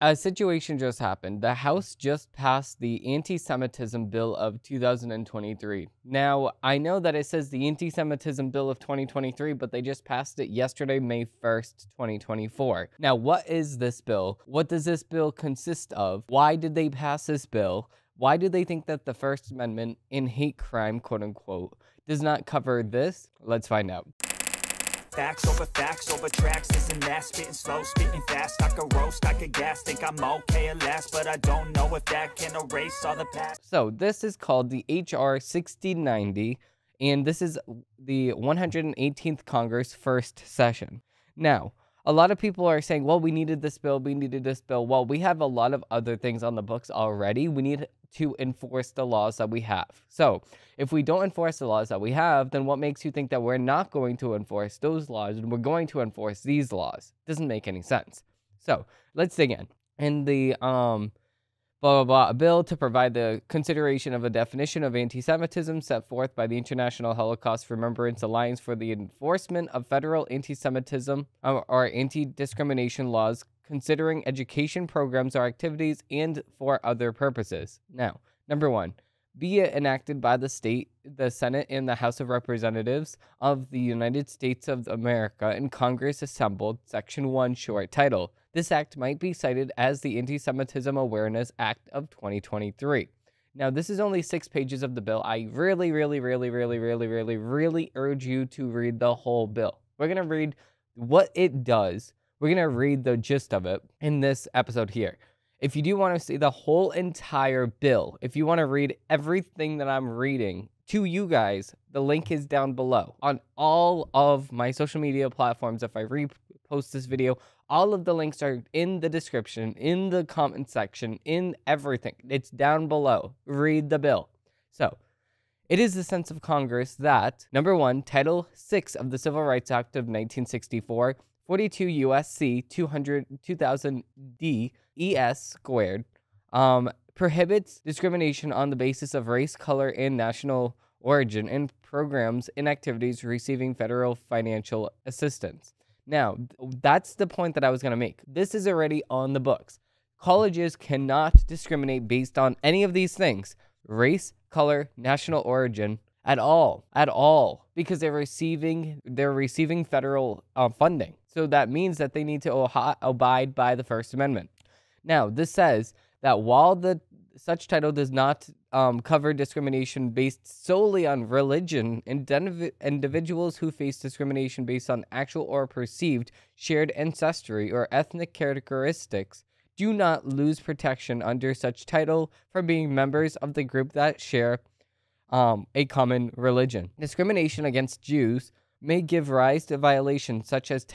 a situation just happened. The House just passed the Anti Semitism Bill of 2023. Now, I know that it says the Anti Semitism Bill of 2023, but they just passed it yesterday, May 1st, 2024. Now, what is this bill? What does this bill consist of? Why did they pass this bill? Why do they think that the First Amendment in hate crime, quote unquote, does not cover this? Let's find out. Facts over facts over tracks, this and that. Spitting slow, spitting fast. I could roast, I could gas. Think I'm okay at last, but I don't know if that can erase all the past. So this is called the HR 6090, and this is the 118th Congress first session. Now, a lot of people are saying, well, we needed this bill, we needed this bill. Well, we have a lot of other things on the books already. We need to enforce the laws that we have. So, if we don't enforce the laws that we have, then what makes you think that we're not going to enforce those laws and we're going to enforce these laws? Doesn't make any sense. So, let's dig in. In the um blah blah blah a bill to provide the consideration of a definition of anti-Semitism set forth by the International Holocaust Remembrance Alliance for the enforcement of federal anti-Semitism uh, or anti-discrimination laws considering education programs or activities and for other purposes. Now, number 1, be it enacted by the state, the Senate, and the House of Representatives of the United States of America and Congress assembled, Section 1, short title. This act might be cited as the Anti Semitism Awareness Act of 2023. Now, this is only six pages of the bill. I really, really, really, really, really, really, really urge you to read the whole bill. We're going to read what it does. We're going to read the gist of it in this episode here. If you do want to see the whole entire bill, if you want to read everything that I'm reading to you guys, the link is down below on all of my social media platforms. If I repost this video, all of the links are in the description, in the comment section, in everything. It's down below. Read the bill. So, it is the sense of Congress that, number one, Title 6 of the Civil Rights Act of 1964 42 USC 200, 2000D ES squared um, prohibits discrimination on the basis of race, color, and national origin in programs and activities receiving federal financial assistance. Now, that's the point that I was going to make. This is already on the books. Colleges cannot discriminate based on any of these things race, color, national origin, at all at all because they're receiving they're receiving federal uh, funding so that means that they need to abide by the First Amendment. Now, this says that while the such title does not um, cover discrimination based solely on religion, individuals who face discrimination based on actual or perceived shared ancestry or ethnic characteristics do not lose protection under such title for being members of the group that share um, a common religion. Discrimination against Jews may give rise to violations such as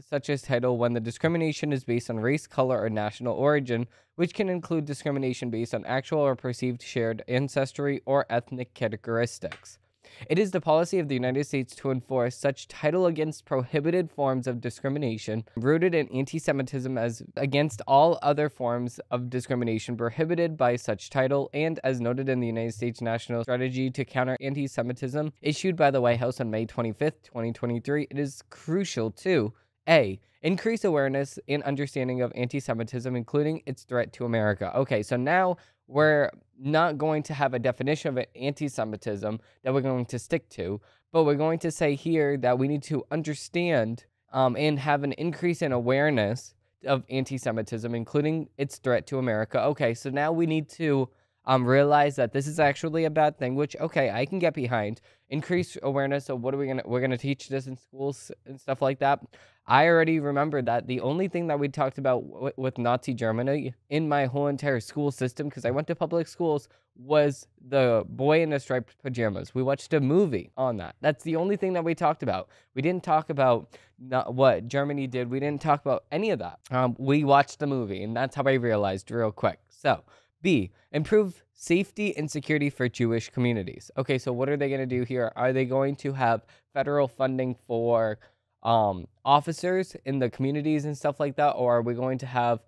such as title when the discrimination is based on race, color, or national origin, which can include discrimination based on actual or perceived shared ancestry or ethnic characteristics. It is the policy of the United States to enforce such title against prohibited forms of discrimination rooted in anti Semitism as against all other forms of discrimination prohibited by such title, and as noted in the United States National Strategy to Counter Anti Semitism issued by the White House on May 25th, 2023. It is crucial to a. Increase awareness and understanding of anti Semitism, including its threat to America. Okay, so now we're not going to have a definition of anti Semitism that we're going to stick to, but we're going to say here that we need to understand um, and have an increase in awareness of anti Semitism, including its threat to America. Okay, so now we need to um, realize that this is actually a bad thing, which, okay, I can get behind. Increase awareness of what are we to, we're to teach this in schools and stuff like that. I already remember that the only thing that we talked about w- with Nazi Germany in my whole entire school system, because I went to public schools, was the boy in the striped pajamas. We watched a movie on that. That's the only thing that we talked about. We didn't talk about what Germany did. We didn't talk about any of that. Um, we watched the movie, and that's how I realized real quick. So, B, improve safety and security for Jewish communities. Okay, so what are they going to do here? Are they going to have federal funding for um, officers in the communities and stuff like that, or are we going to have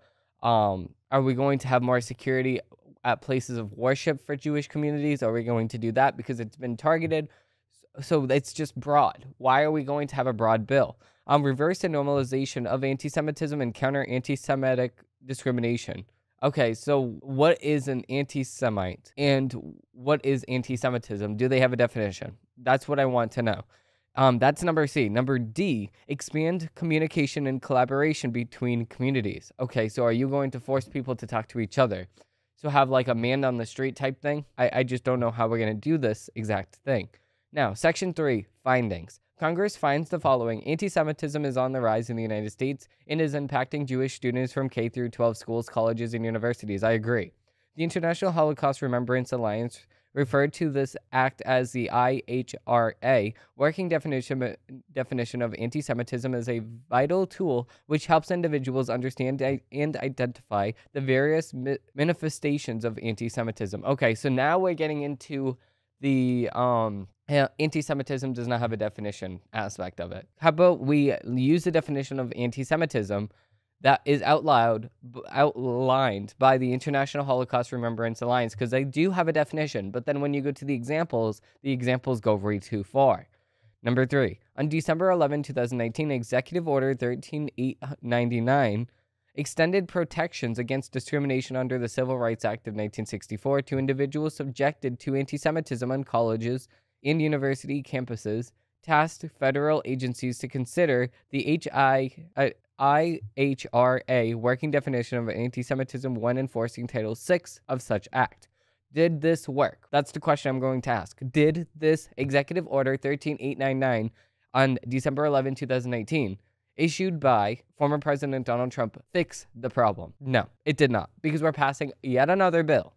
um, are we going to have more security at places of worship for Jewish communities? Are we going to do that because it's been targeted? So it's just broad. Why are we going to have a broad bill? Um, reverse the normalization of anti-Semitism and counter anti-Semitic discrimination. Okay, so what is an anti Semite and what is anti Semitism? Do they have a definition? That's what I want to know. Um, that's number C. Number D, expand communication and collaboration between communities. Okay, so are you going to force people to talk to each other? So have like a man on the street type thing? I, I just don't know how we're going to do this exact thing. Now, section three, findings. Congress finds the following anti Semitism is on the rise in the United States and is impacting Jewish students from K through 12 schools, colleges, and universities. I agree. The International Holocaust Remembrance Alliance referred to this act as the IHRA, working definition, definition of anti Semitism as a vital tool which helps individuals understand and identify the various manifestations of anti Semitism. Okay, so now we're getting into the um, anti Semitism does not have a definition aspect of it. How about we use the definition of anti Semitism? that is outlined outlined by the International Holocaust Remembrance Alliance because they do have a definition, but then when you go to the examples, the examples go way too far. Number three, on December 11, 2019, Executive Order 13899 extended protections against discrimination under the Civil Rights Act of 1964 to individuals subjected to anti Semitism on colleges and university campuses tasked federal agencies to consider the HI, uh, IHRA working definition of anti Semitism when enforcing Title VI of such act. Did this work? That's the question I'm going to ask. Did this Executive Order 13899 on December 11, 2019, issued by former President Donald Trump, fix the problem? No, it did not, because we're passing yet another bill.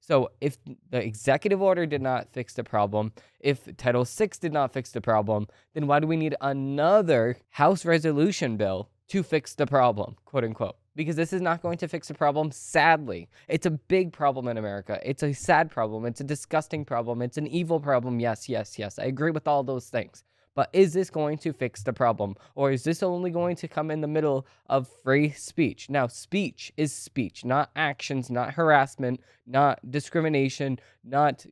So, if the executive order did not fix the problem, if Title VI did not fix the problem, then why do we need another House resolution bill to fix the problem, quote unquote. Because this is not going to fix the problem, sadly. It's a big problem in America. It's a sad problem. It's a disgusting problem. It's an evil problem. Yes, yes, yes. I agree with all those things. But is this going to fix the problem? Or is this only going to come in the middle of free speech? Now, speech is speech, not actions, not harassment, not discrimination, not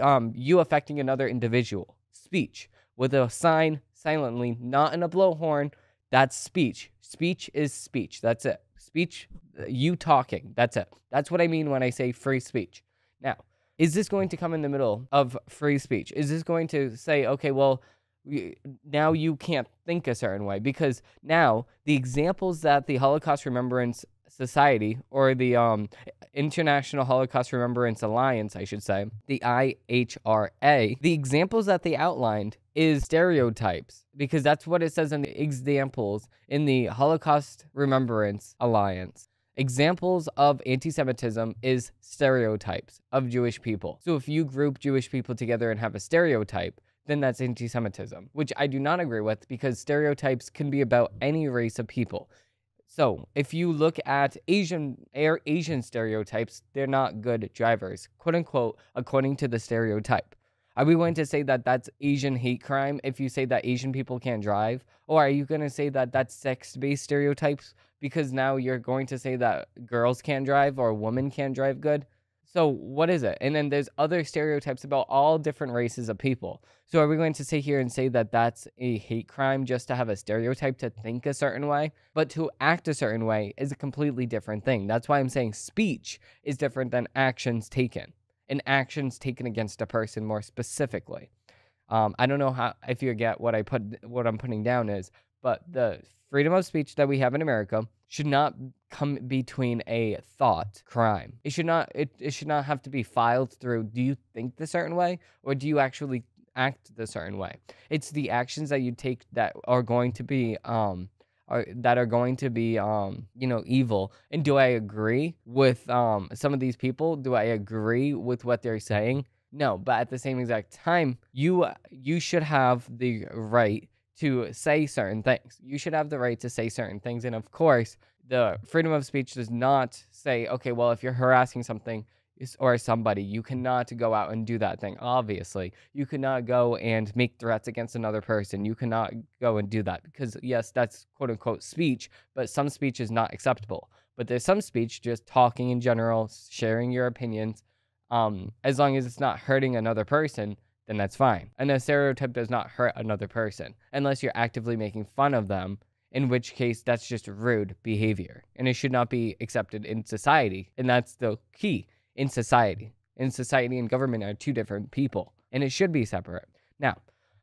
um, you affecting another individual. Speech with a sign silently, not in a blowhorn that's speech. Speech is speech. That's it. Speech, uh, you talking. That's it. That's what I mean when I say free speech. Now, is this going to come in the middle of free speech? Is this going to say, okay, well, now you can't think a certain way? Because now the examples that the Holocaust Remembrance Society or the um, International Holocaust Remembrance Alliance, I should say, the IHRA, the examples that they outlined is stereotypes because that's what it says in the examples in the Holocaust Remembrance Alliance. Examples of anti Semitism is stereotypes of Jewish people. So if you group Jewish people together and have a stereotype, then that's anti Semitism, which I do not agree with because stereotypes can be about any race of people. So, if you look at Asian air Asian stereotypes, they're not good drivers, quote unquote, according to the stereotype. Are we going to say that that's Asian hate crime if you say that Asian people can't drive? Or are you going to say that that's sex based stereotypes because now you're going to say that girls can't drive or women can't drive good? So what is it? And then there's other stereotypes about all different races of people. So are we going to sit here and say that that's a hate crime just to have a stereotype to think a certain way? But to act a certain way is a completely different thing. That's why I'm saying speech is different than actions taken, and actions taken against a person more specifically. Um, I don't know how if you get what I put what I'm putting down is, but the freedom of speech that we have in America should not come between a thought crime. It should not it, it should not have to be filed through do you think the certain way or do you actually act the certain way? It's the actions that you take that are going to be um are that are going to be um you know evil and do i agree with um some of these people do i agree with what they're saying no but at the same exact time you you should have the right to say certain things. You should have the right to say certain things. And of course, the freedom of speech does not say, okay, well, if you're harassing something or somebody, you cannot go out and do that thing. Obviously, you cannot go and make threats against another person. You cannot go and do that because, yes, that's quote unquote speech, but some speech is not acceptable. But there's some speech just talking in general, sharing your opinions, um, as long as it's not hurting another person then that's fine. And a stereotype does not hurt another person unless you're actively making fun of them in which case that's just rude behavior and it should not be accepted in society. And that's the key in society. In society and government are two different people and it should be separate. Now,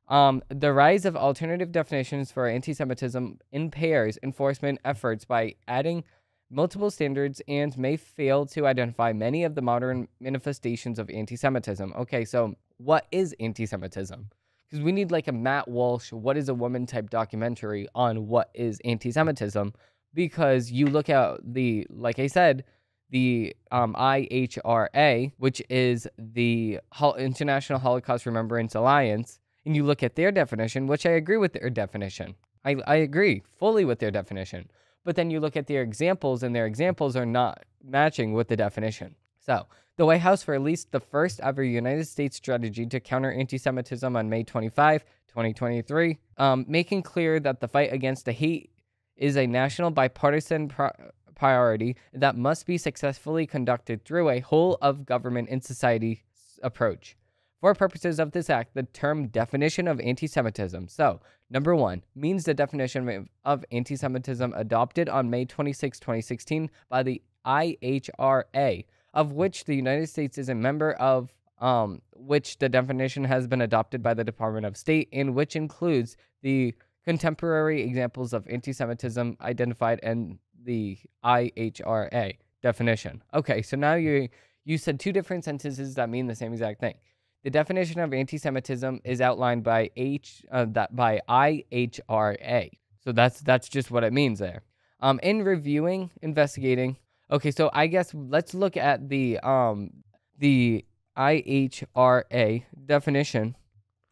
um, the rise of alternative definitions for anti Semitism impairs enforcement efforts by adding multiple standards and may fail to identify many of the modern manifestations of anti Semitism. Okay, so what is anti Semitism? Because we need like a Matt Walsh, what is a woman type documentary on what is anti Semitism. Because you look at the, like I said, the um, IHRA, which is the Hol- International Holocaust Remembrance Alliance, and you look at their definition, which I agree with their definition. I, I agree fully with their definition. But then you look at their examples, and their examples are not matching with the definition. So, the White House released the first ever United States strategy to counter anti Semitism on May 25, 2023, um, making clear that the fight against the hate is a national bipartisan pro- priority that must be successfully conducted through a whole of government and society approach. For purposes of this act, the term definition of anti Semitism. So, number one, means the definition of anti Semitism adopted on May 26, 2016 by the IHRA, of which the United States is a member of, um, which the definition has been adopted by the Department of State, and which includes the contemporary examples of anti Semitism identified in the IHRA definition. Okay, so now you you said two different sentences that mean the same exact thing. The definition of anti-Semitism is outlined by H uh, that by IHRA. So that's that's just what it means there. Um, in reviewing, investigating. Okay, so I guess let's look at the um the IHRA definition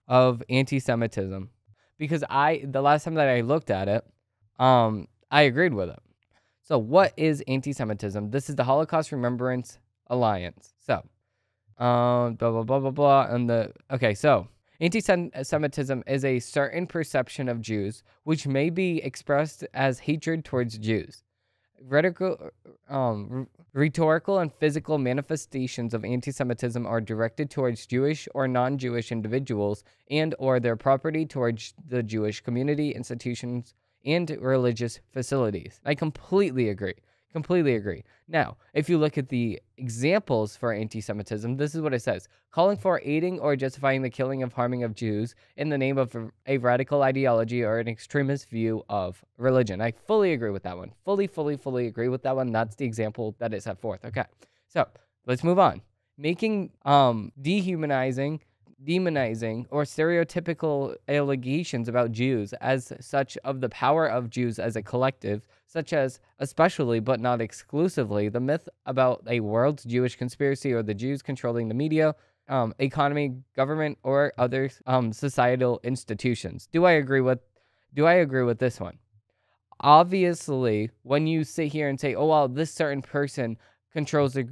of anti-Semitism because I the last time that I looked at it, um, I agreed with it. So, what is anti-Semitism? This is the Holocaust Remembrance Alliance. So, um, blah blah blah blah blah. And the okay, so anti-Semitism is a certain perception of Jews which may be expressed as hatred towards Jews. Rhetorical, um, rhetorical and physical manifestations of anti-Semitism are directed towards Jewish or non-Jewish individuals and or their property towards the Jewish community, institutions, and religious facilities. I completely agree. Completely agree. Now, if you look at the examples for anti Semitism, this is what it says calling for aiding or justifying the killing of harming of Jews in the name of a radical ideology or an extremist view of religion. I fully agree with that one. Fully, fully, fully agree with that one. That's the example that is set forth. Okay. So let's move on. Making um dehumanizing demonizing or stereotypical allegations about Jews as such of the power of Jews as a collective, such as, especially but not exclusively, the myth about a world Jewish conspiracy or the Jews controlling the media, um, economy, government, or other um, societal institutions. Do I agree with? Do I agree with this one? Obviously, when you sit here and say, "Oh well, this certain person controls the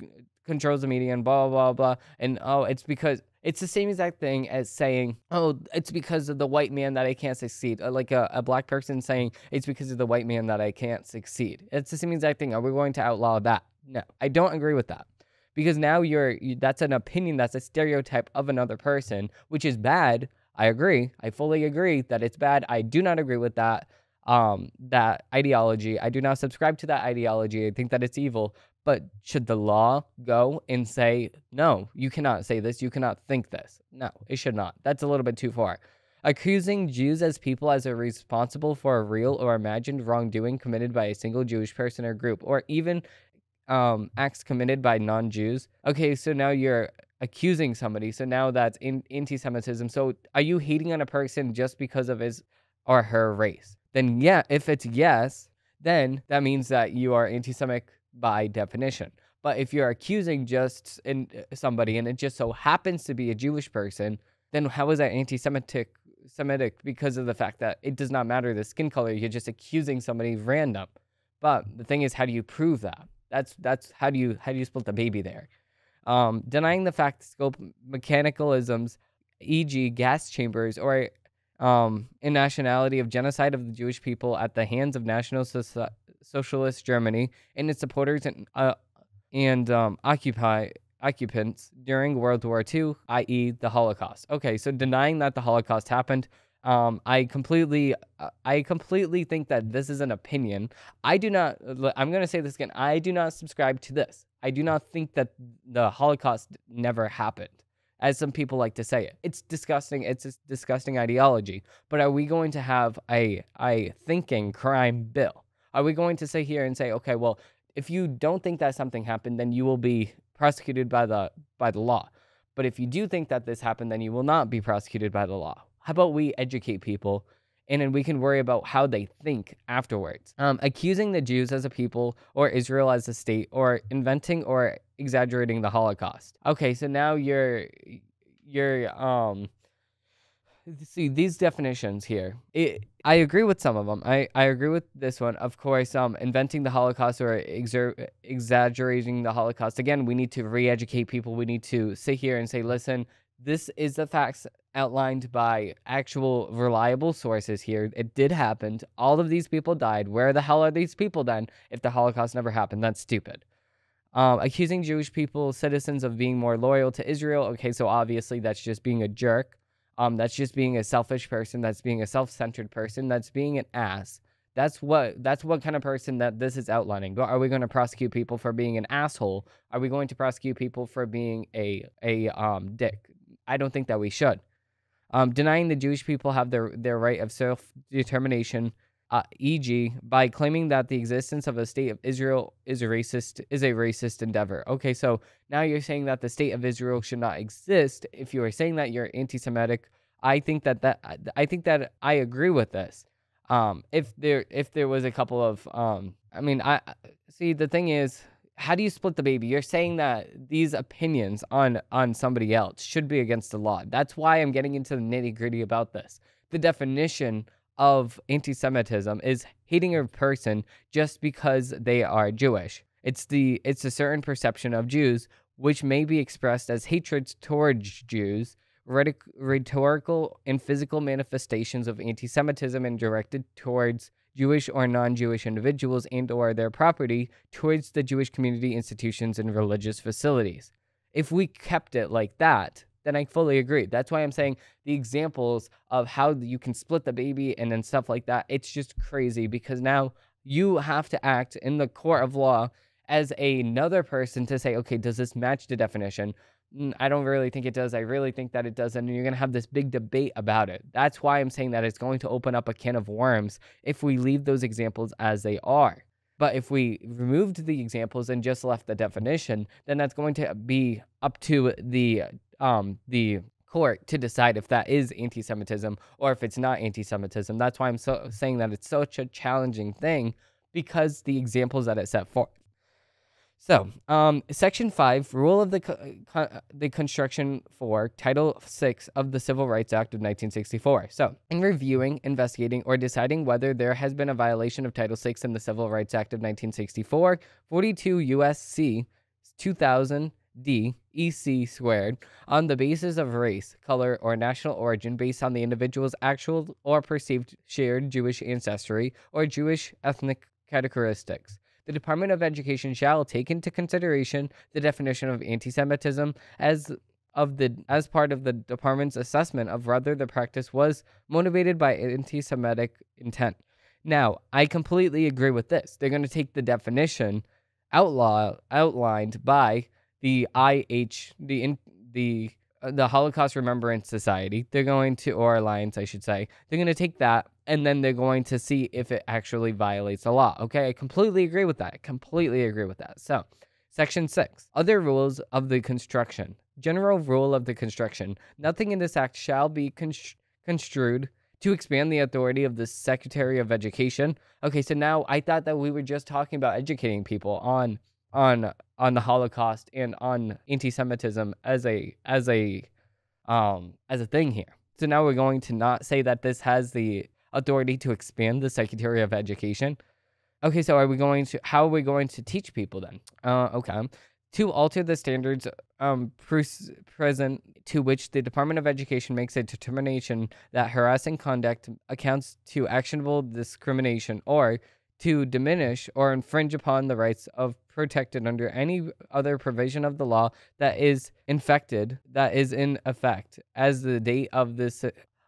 controls the media and blah blah blah," and oh, it's because it's the same exact thing as saying, oh, it's because of the white man that I can't succeed. Uh, like a, a black person saying, it's because of the white man that I can't succeed. It's the same exact thing. Are we going to outlaw that? No, I don't agree with that. Because now you're, you, that's an opinion, that's a stereotype of another person, which is bad. I agree. I fully agree that it's bad. I do not agree with that um, that ideology. I do not subscribe to that ideology. I think that it's evil. But should the law go and say, no, you cannot say this, you cannot think this? No, it should not. That's a little bit too far. Accusing Jews as people as are responsible for a real or imagined wrongdoing committed by a single Jewish person or group, or even um, acts committed by non Jews. Okay, so now you're accusing somebody. So now that's in, anti Semitism. So are you hating on a person just because of his or her race? Then, yeah, if it's yes, then that means that you are anti Semitic by definition. But if you're accusing just in uh, somebody and it just so happens to be a Jewish person, then how is that anti-Semitic? Semitic because of the fact that it does not matter the skin color. You're just accusing somebody random. But the thing is, how do you prove that? That's that's how do you how do you split the baby there? Um, denying the fact scope mechanicalisms, e.g., gas chambers or um, in nationality of genocide of the Jewish people at the hands of National Soci- Socialist Germany and its supporters and uh, and um, occupy occupants during World War II, i.e., the Holocaust. Okay, so denying that the Holocaust happened, Um, I completely, I completely think that this is an opinion. I do not. I'm going to say this again. I do not subscribe to this. I do not think that the Holocaust never happened, as some people like to say it. It's disgusting. It's a disgusting ideology. But are we going to have a a thinking crime bill? Are we going to sit here and say, okay, well, if you don't think that something happened, then you will be prosecuted by the by the law. But if you do think that this happened, then you will not be prosecuted by the law. How about we educate people and then we can worry about how they think afterwards. Um, accusing the Jews as a people or Israel as a state or inventing or exaggerating the Holocaust. Okay, so now you're you're um see these definitions here. It, I agree with some of them. I, I agree with this one. Of course, um, inventing the Holocaust or exer- exaggerating the Holocaust. Again, we need to re-educate people. We need to sit here and say, listen, this is the facts outlined by actual reliable sources here. It did happen. All of these people died. Where the hell are these people then if the Holocaust never happened? That's stupid. Um, accusing Jewish people, citizens, of being more loyal to Israel. Okay, so obviously that's just being a jerk. Um, that's just being a selfish person. That's being a self-centered person. That's being an ass. That's what that's what kind of person that this is outlining. Are we going to prosecute people for being an asshole? Are we going to prosecute people for being a a um dick? I don't think that we should. Um, denying the Jewish people have their their right of self determination, uh, e.g., by claiming that the existence of a state of Israel is a racist is a racist endeavor. Okay, so now you're saying that the state of Israel should not exist. If you are saying that you're anti-Semitic, I think that that I think that I agree with this. Um, if there if there was a couple of um, I mean, I see the thing is how do you split the baby? You're saying that these opinions on on somebody else should be against the law. That's why I'm getting into the nitty gritty about this. The definition of anti-Semitism is hating a person just because they are Jewish. It's the it's a certain perception of Jews which may be expressed as hatred towards Jews, rhetorical and physical manifestations of anti-Semitism and directed towards Jewish or non-Jewish individuals and or their property towards the Jewish community institutions and religious facilities. If we kept it like that, then I fully agree. That's why I'm saying the examples of how you can split the baby and then stuff like that, it's just crazy because now you have to act in the court of law as another person to say, okay, does this match the definition? Mm, I don't really think it does. I really think that it doesn't. And you're going to have this big debate about it. That's why I'm saying that it's going to open up a can of worms if we leave those examples as they are. But if we removed the examples and just left the definition, then that's going to be up to the um the court to decide if that is anti-Semitism or if it's not anti-Semitism. That's why I'm so saying that it's such a challenging thing because the examples that it set forth. So, um, Section 5, Rule of the, the Construction for Title 6 of the Civil Rights Act of 1964. So, in reviewing, investigating, or deciding whether there has been a violation of Title 6 in the Civil Rights Act of 1964, 42 U.S.C. 2000 D EC squared on the basis of race, color, or national origin based on the individual's actual or perceived shared Jewish ancestry or Jewish ethnic characteristics the Department of Education shall take into consideration the definition of anti-Semitism as of the as part of the department's assessment of whether the practice was motivated by anti-Semitic intent. Now, I completely agree with this. They're going to take the definition outlaw outlined by the IH the in, the uh, the Holocaust Remembrance Society. They're going to or alliance, I should say. They're going to take that and then they're going to see if it actually violates the law. Okay, I completely agree with that. I completely agree with that. So, Section 6 Other rules of the construction. General rule of the construction. Nothing in this act shall be construed to expand the authority of the Secretary of Education. Okay, so now I thought that we were just talking about educating people on on on the Holocaust and on anti-Semitism as a as a um as a thing here. So now we're going to not say that this has the authority to expand the Secretary of Education. Okay, so are we going to, how are we going to teach people then? Uh, okay. To alter the standards um, present to which the Department of Education makes a determination that harassing conduct accounts to actionable discrimination or to diminish or infringe upon the rights of protected under any other provision of the law that is infected, that is in effect as the date of this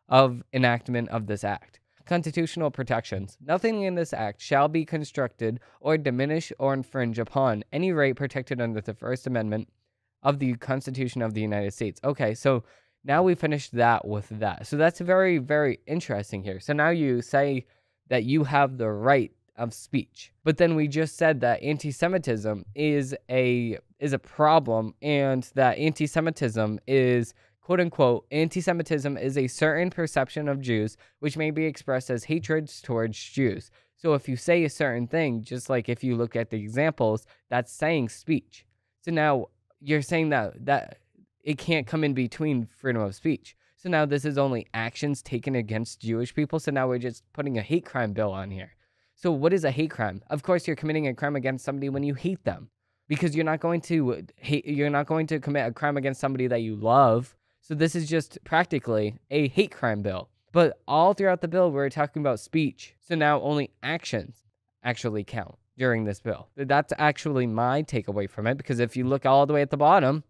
of enactment of this act. Constitutional protections. Nothing in this act shall be constructed or diminish or infringe upon any right protected under the First Amendment of the Constitution of the United States. Okay, so now we finished that with that. So that's very, very interesting here. So now you say that you have the right of speech. But then we just said that anti-Semitism is a is a problem and that anti-Semitism is quote unquote, anti Semitism is a certain perception of Jews which may be expressed as hatred towards Jews. So if you say a certain thing, just like if you look at the examples, that's saying speech. So now you're saying that that it can't come in between freedom of speech. So now this is only actions taken against Jewish people. So now we're just putting a hate crime bill on here. So what is a hate crime? Of course, you're committing a crime against somebody when you hate them, because you're not going to uh, hate. You're not going to commit a crime against somebody that you love so this is just practically a hate crime bill. But all throughout the bill, we're talking about speech. So now only actions actually count during this bill. That's actually my takeaway from it because if you look all the way at the bottom,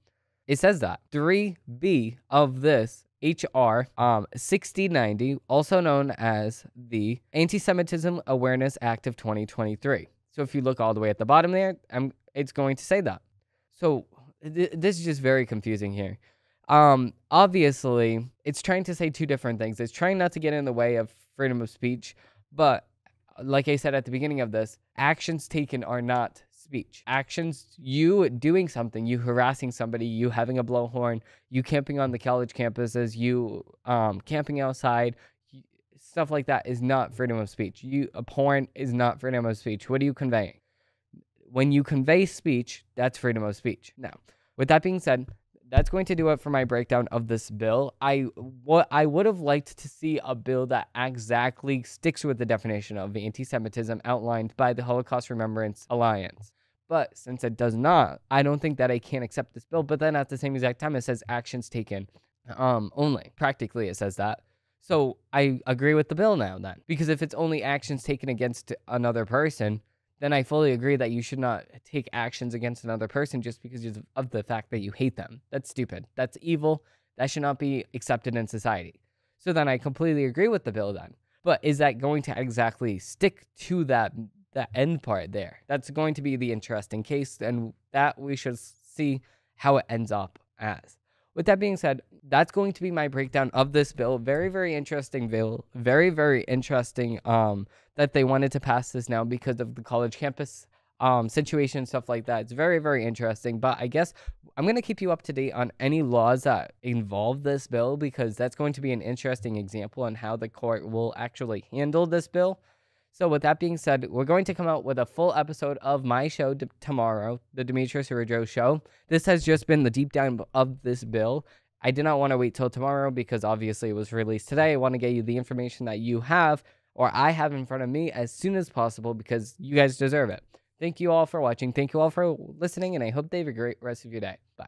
it says that 3B of this HR um, 6090, also known as the Anti Semitism Awareness Act of 2023. So if you look all the way at the bottom there, I'm, it's going to say that. So th- this is just very confusing here. Um, obviously, it's trying to say two different things. It's trying not to get in the way of freedom of speech, but like I said at the beginning of this, actions taken are not speech. Actions, you doing something, you harassing somebody, you having a blowhorn, you camping on the college campuses, you um, camping outside, stuff like that is not freedom of speech. You a porn is not freedom of speech. What are you conveying? When you convey speech, that's freedom of speech. Now, with that being said, that's going to do it for my breakdown of this bill. I what I would have liked to see a bill that exactly sticks with the definition of anti-Semitism outlined by the Holocaust Remembrance Alliance. But since it does not, I don't think that I can accept this bill. But then at the same exact time, it says actions taken um, only. Practically, it says that. So I agree with the bill now then. Because if it's only actions taken against another person, then I fully agree that you should not take actions against another person just because of the fact that you hate them. That's stupid. That's evil. That should not be accepted in society. So then I completely agree with the bill then. But is that going to exactly stick to that that end part there? That's going to be the interesting case and that we should see how it ends up as. With that being said, that's going to be my breakdown of this bill. Very, very interesting bill. Very, very interesting um, that they wanted to pass this now because of the college campus um, situation, stuff like that. It's very, very interesting. But I guess I'm going to keep you up to date on any laws that involve this bill because that's going to be an interesting example on how the court will actually handle this bill. So, with that being said, we're going to come out with a full episode of my show d- tomorrow, the Demetrios Araujo Show. This has just been the deep dive of this bill. I did not want to wait till tomorrow because obviously it was released today. I want to get you the information that you have or I have in front of me as soon as possible because you guys deserve it. Thank you all for watching. Thank you all for listening, and I hope they have a great rest of your day. Bye.